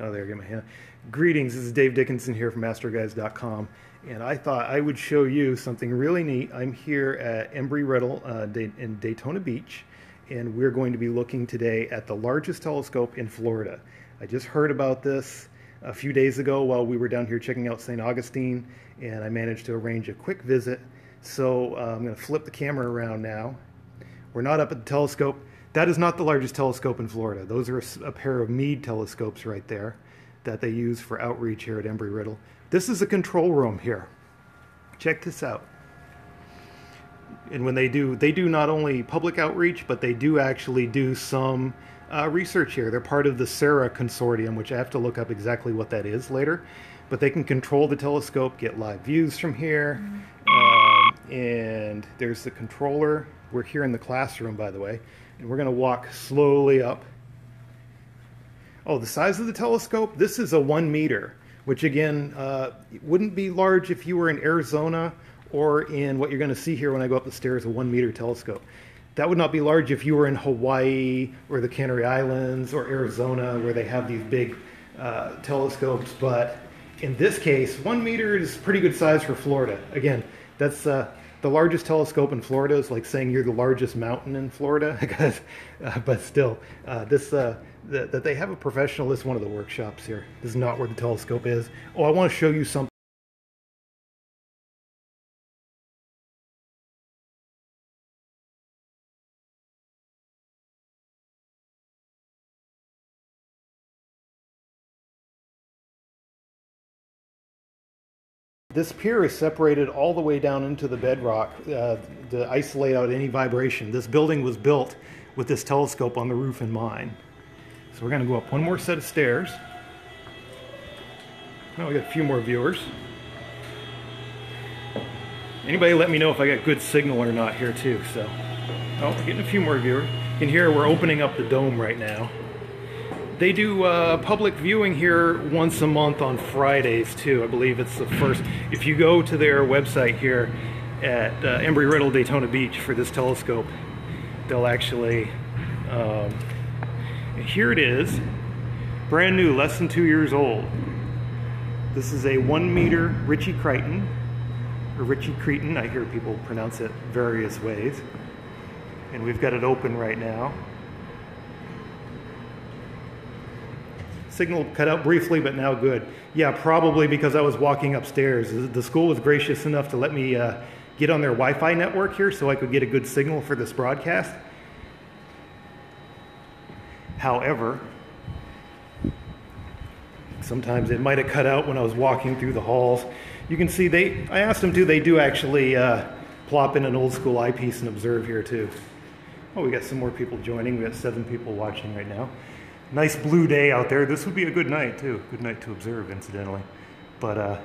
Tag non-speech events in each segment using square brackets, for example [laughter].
Oh, there, get my hand. Greetings, this is Dave Dickinson here from Astroguyz.com, and I thought I would show you something really neat. I'm here at Embry-Riddle uh, in Daytona Beach, and we're going to be looking today at the largest telescope in Florida. I just heard about this a few days ago while we were down here checking out St. Augustine, and I managed to arrange a quick visit. So uh, I'm going to flip the camera around now. We're not up at the telescope. That is not the largest telescope in Florida. Those are a, a pair of Meade telescopes right there that they use for outreach here at Embry-Riddle. This is a control room here. Check this out. And when they do, they do not only public outreach, but they do actually do some uh, research here. They're part of the SARA consortium, which I have to look up exactly what that is later. But they can control the telescope, get live views from here. Um, and there's the controller. We're here in the classroom, by the way. And we're going to walk slowly up. Oh, the size of the telescope? This is a one meter, which again, uh, wouldn't be large if you were in Arizona or in what you're going to see here when I go up the stairs, a one meter telescope. That would not be large if you were in Hawaii or the Canary Islands or Arizona where they have these big uh, telescopes. But in this case, one meter is pretty good size for Florida. Again, that's uh, the largest telescope in Florida is like saying you're the largest mountain in Florida, [laughs] because, uh, but still, uh, this uh, that, that they have a professional. This is one of the workshops here. This is not where the telescope is. Oh, I want to show you something. This pier is separated all the way down into the bedrock uh, to isolate out any vibration. This building was built with this telescope on the roof in mind. So we're going to go up one more set of stairs. Now we got a few more viewers. Anybody let me know if I got good signal or not here too. So, oh, we're getting a few more viewers. You can hear we're opening up the dome right now. They do uh, public viewing here once a month on Fridays too. I believe it's the first. If you go to their website here at uh, Embry-Riddle Daytona Beach for this telescope, they'll actually. Um, here it is, brand new, less than two years old. This is a one meter Ritchey-Chrétien, or Ritchie Cretan. I hear people pronounce it various ways. And we've got it open right now. Signal cut out briefly, but now good. Yeah, probably because I was walking upstairs. The school was gracious enough to let me uh, get on their Wi Fi network here so I could get a good signal for this broadcast. However, sometimes it might have cut out when I was walking through the halls. You can see they, I asked them to, they do actually uh, plop in an old school eyepiece and observe here too. Oh, we got some more people joining. We got seven people watching right now nice blue day out there. This would be a good night too. Good night to observe, incidentally. But uh,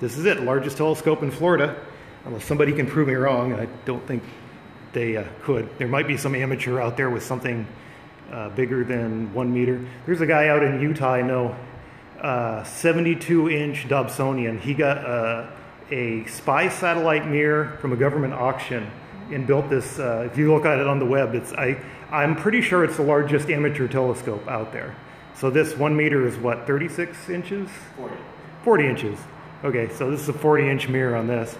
this is it, largest telescope in Florida. Unless somebody can prove me wrong, I don't think they uh, could. There might be some amateur out there with something uh, bigger than one meter. There's a guy out in Utah I know, uh, 72 inch Dobsonian. He got uh, a spy satellite mirror from a government auction and built this. Uh, if you look at it on the web, it's I I'm pretty sure it's the largest amateur telescope out there. So this one meter is what, 36 inches? 40. 40 inches. Okay, so this is a 40 inch mirror on this.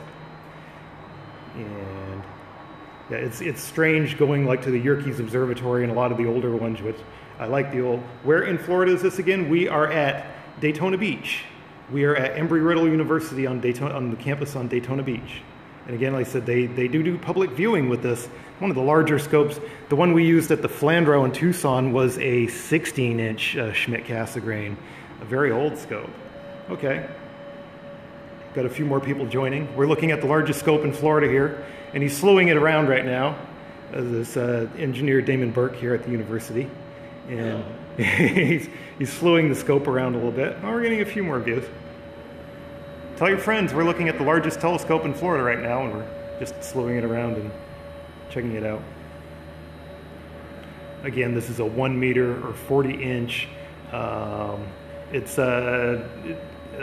And yeah, it's, it's strange going like to the Yerkes Observatory and a lot of the older ones, which I like the old. Where in Florida is this again? We are at Daytona Beach. We are at Embry-Riddle University on, Daytona, on the campus on Daytona Beach. And again, like I said, they, they do do public viewing with this. One of the larger scopes, the one we used at the Flandrau in Tucson was a 16 inch uh, Schmidt Cassegrain, a very old scope. Okay. Got a few more people joining. We're looking at the largest scope in Florida here, and he's slowing it around right now. Uh, this uh, engineer Damon Burke here at the university. And [laughs] he's, he's slowing the scope around a little bit. Oh, we're getting a few more views. Tell your friends we're looking at the largest telescope in Florida right now and we're just slowing it around and checking it out. Again, this is a one meter or 40 inch. Um, it's uh, uh,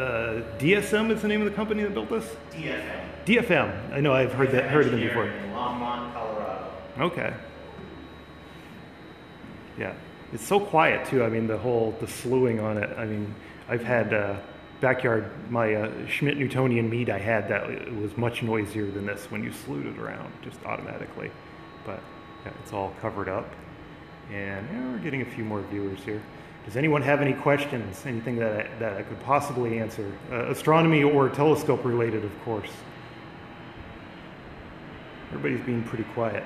DSM is the name of the company that built this? DFM. DFM. I know I've heard that heard of them before. In Longmont, Colorado. Okay. Yeah. it's so quiet too. I mean, the whole the slewing on it. I mean, I've had uh, backyard my uh, Schmidt Newtonian Meade. I had that was much noisier than this when you slewed it around just automatically. But yeah, it's all covered up, and yeah, we're getting a few more viewers here. Does anyone have any questions? Anything that I, that I could possibly answer? Uh, astronomy or telescope related, of course. Everybody's being pretty quiet.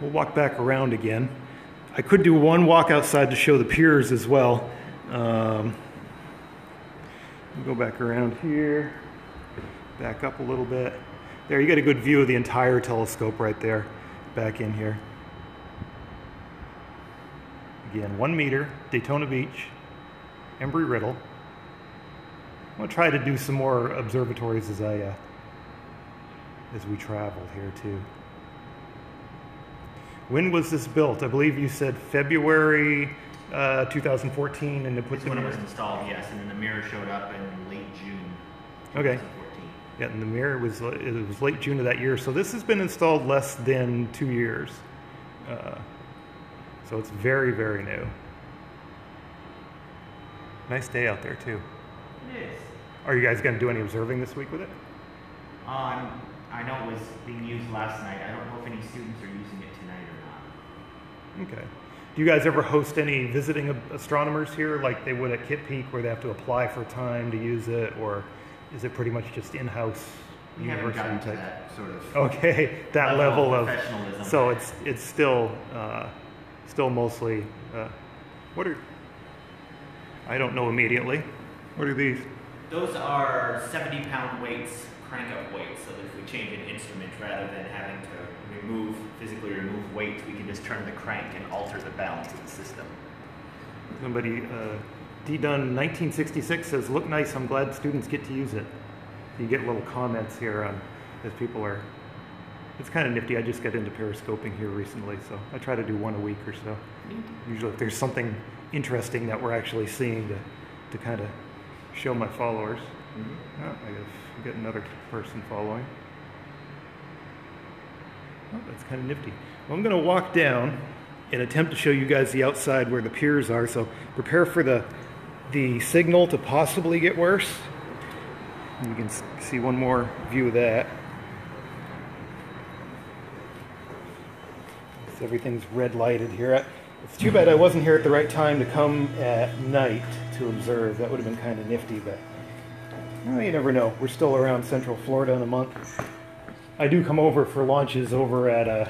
We'll walk back around again. I could do one walk outside to show the piers as well. Um, go back around here, back up a little bit. There, you get a good view of the entire telescope right there, back in here. Again, one meter, Daytona Beach, Embry-Riddle. I'm gonna try to do some more observatories as I uh, as we travel here too. When was this built? I believe you said February uh, 2014, and it puts It's when it was installed, yes, and then the mirror showed up in late June. Okay. 2014. Yeah, and the mirror was it was late June of that year, so this has been installed less than two years. Uh, so it's very very new. Nice day out there too. It is. Are you guys going to do any observing this week with it? Um, I know it was being used last night. I don't know if any students are using it tonight or not. Okay. Do you guys ever host any visiting astronomers here, like they would at Kitt Peak, where they have to apply for time to use it, or is it pretty much just in-house We haven't university gotten to type? that sort of Okay, [laughs] that level, of professionalism. so it's it's still uh, still mostly uh, what are I don't know immediately. What are these? Those are 70 pound weights, crank up weights, so that if we change an instrument, rather than having to remove, physically remove weights, we can just turn the crank and alter the balance of the system. Somebody uh, D Dunn 1966 says, "Look nice. I'm glad students get to use it." You get little comments here on as people are. It's kind of nifty. I just got into periscoping here recently, so I try to do one a week or so. Usually, if there's something interesting that we're actually seeing to, to kind of show my followers. Mm-hmm. Oh, I got, got another person following. Oh, that's kind of nifty. Well, I'm going to walk down and attempt to show you guys the outside where the piers are. So prepare for the the signal to possibly get worse. You can see one more view of that. So everything's red lighted here. It's too bad I wasn't here at the right time to come at night to observe. That would have been kind of nifty, but well, you never know. We're still around Central Florida in a month. I do come over for launches over at uh,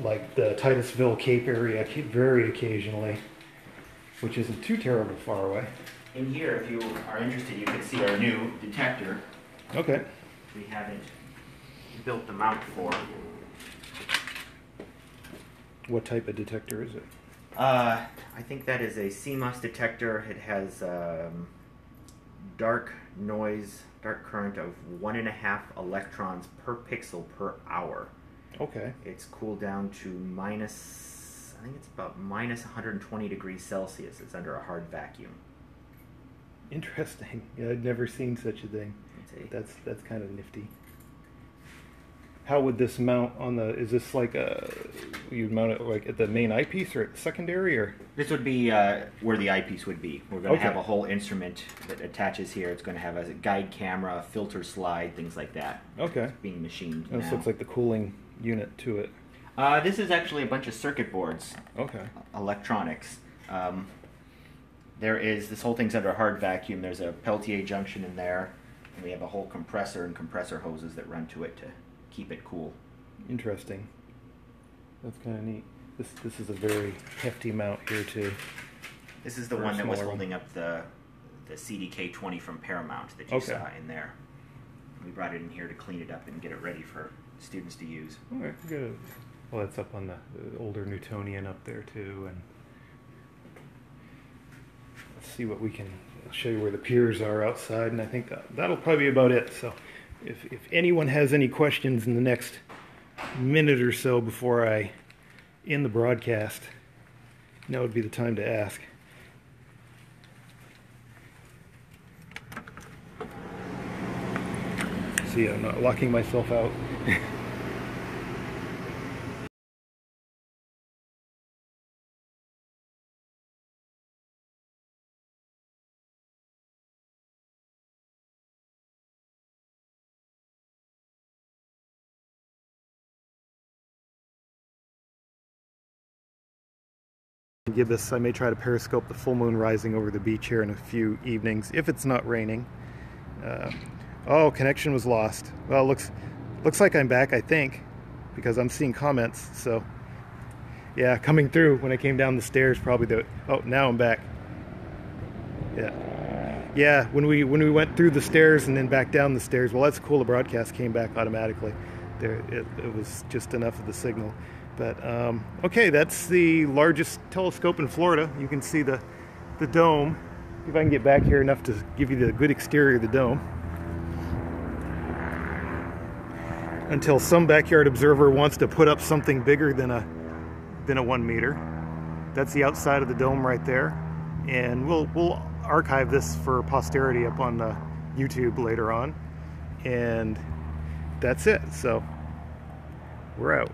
like the Titusville Cape area very occasionally, which isn't too terribly far away. In here, if you are interested, you can see our new detector. Okay. We haven't built the mount for. What type of detector is it? Uh, I think that is a CMOS detector. It has um, dark noise, dark current of one and a half electrons per pixel per hour. Okay. It's cooled down to minus, I think it's about minus 120 degrees Celsius. It's under a hard vacuum. Interesting. [laughs] Yeah, I'd never seen such a thing. That's that's kind of nifty. How would this mount on the? Is this like a? You'd mount it like at the main eyepiece or at the secondary or? This would be uh, where the eyepiece would be. We're going to Okay. have a whole instrument that attaches here. It's going to have a guide camera, filter slide, things like that. Okay. Being machined This now. looks like the cooling unit to it. uh, this is actually a bunch of circuit boards, Okay. electronics. Um, there is this whole thing's under hard vacuum. There's a Peltier junction in there, and we have a whole compressor and compressor hoses that run to it to keep it cool. Interesting. That's kind of neat. This this is a very hefty mount here too. This is the one that was smaller one. holding up the the CDK 20 from Paramount that you Okay. saw in there. We brought it in here to clean it up and get it ready for students to use. All right, good. Well, that's up on the, the older Newtonian up there too, and let's see what we can I'll show you where the piers are outside, and I think that that'll probably be about it. So, if if anyone has any questions in the next minute or so before I end the broadcast, now would be the time to ask. See, I'm not locking myself out. [laughs] gibbous. I may try to periscope the full moon rising over the beach here in a few evenings if it's not raining. Uh, oh, connection was lost. Well, looks looks like I'm back. I think because I'm seeing comments. So yeah, coming through when I came down the stairs. Probably the oh now I'm back. Yeah, yeah. When we when we went through the stairs and then back down the stairs. Well, that's cool. The broadcast came back automatically. There, it, it was just enough of the signal. But um, okay, that's the largest telescope in Florida. You can see the the dome. If I can get back here enough to give you the good exterior of the dome. Until some backyard observer wants to put up something bigger than a than a one meter. That's the outside of the dome right there, and we'll we'll archive this for posterity up on the YouTube later on. And that's it. So we're out.